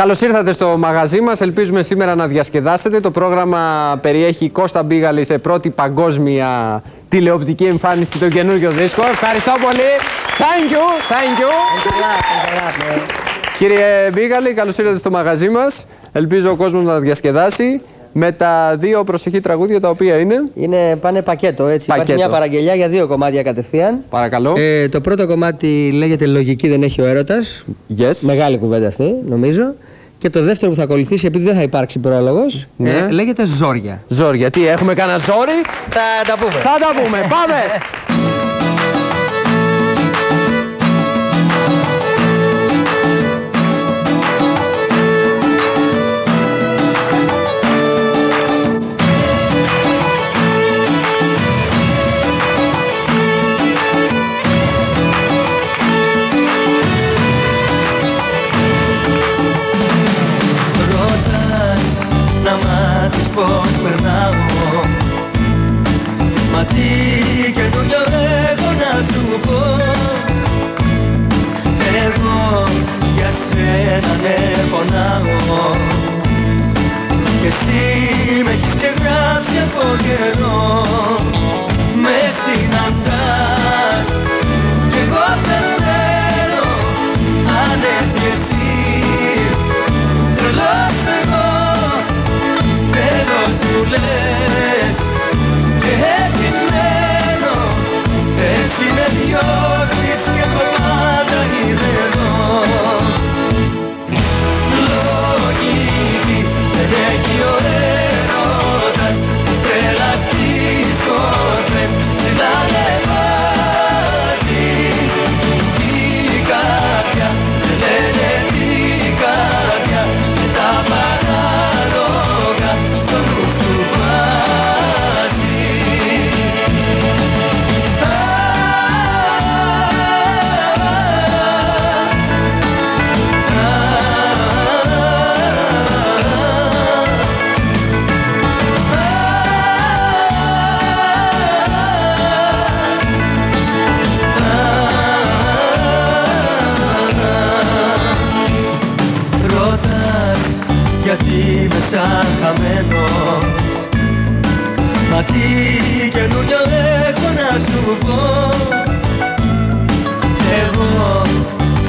Καλώς ήρθατε στο μαγαζί μας. Ελπίζουμε σήμερα να διασκεδάσετε. Το πρόγραμμα περιέχει Κώστα Μπίγαλη σε πρώτη παγκόσμια τηλεοπτική εμφάνιση το καινούργιο δίσκο. Ευχαριστώ πολύ. Thank you. Thank you. Κύριε Μπίγαλη, καλώς ήρθατε στο μαγαζί μας. Ελπίζω ο κόσμος να διασκεδάσει με τα δύο προσεχή τραγούδια τα οποία είναι; Είναι, πάνε πακέτο έτσι. Πακέτο. Υπάρχει μια παραγγελιά για δύο κομμάτια κατευθείαν. Παρακαλώ. Ε, το πρώτο κομμάτι λέγεται Λογική δεν έχει ο έρωτας. Yes. Μεγάλη κουβέντα αυτή, νομίζω. Και το δεύτερο που θα ακολουθήσει, επειδή δεν θα υπάρξει πρόλογος, Ναι. ε, λέγεται Ζόρια. Ζόρια. Τι, έχουμε κανένα ζόρι; Θα τα πούμε. Θα τα πούμε. Πάμε. Μα τι καινούριο έχω να σου πω. Εγώ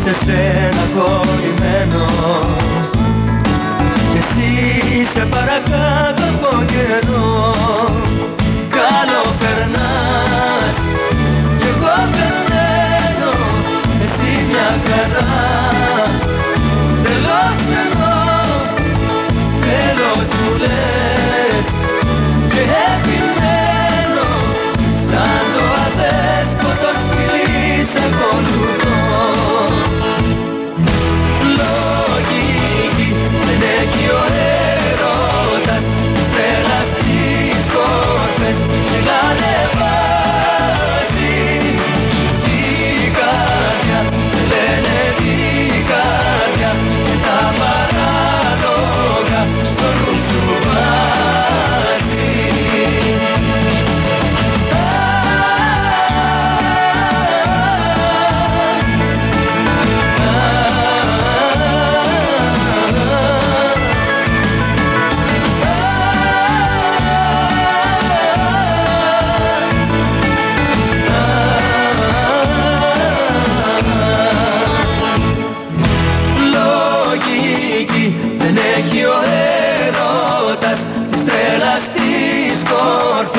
σε σένα κολλημένος Και εσύ σε παρακάτω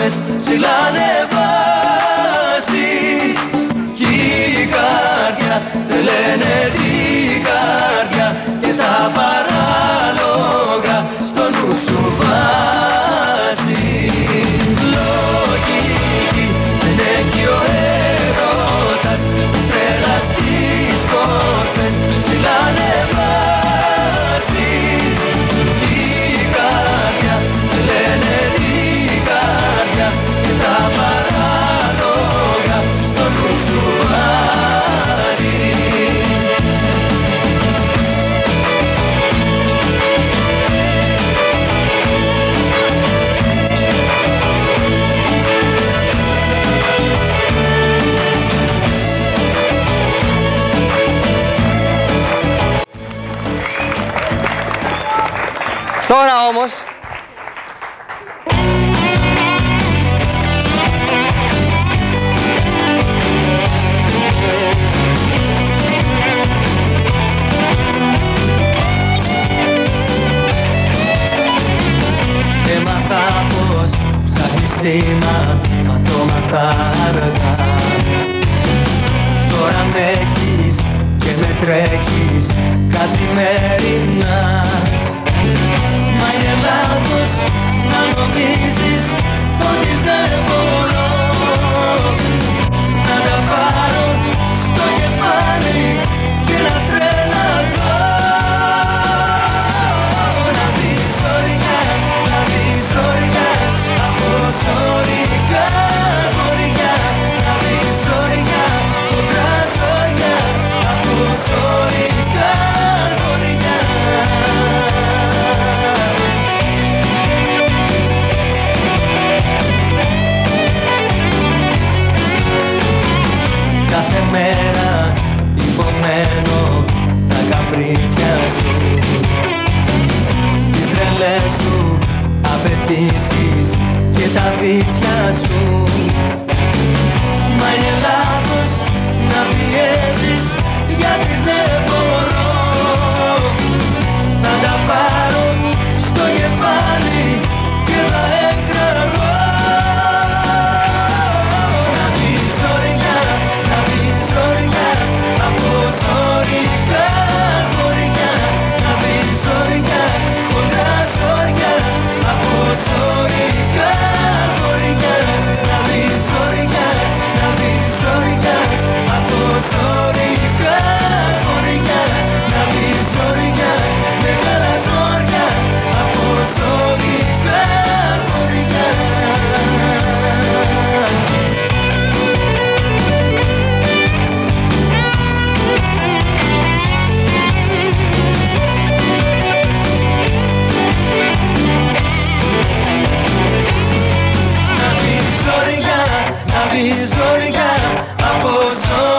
κόρφες συλλανεβάζει μήνυμα Μα το αργά Τώρα με έχεις και με τρέχεις καθημερινά. Μα είναι λάθος να νομίζεις ότι δεν rolling down,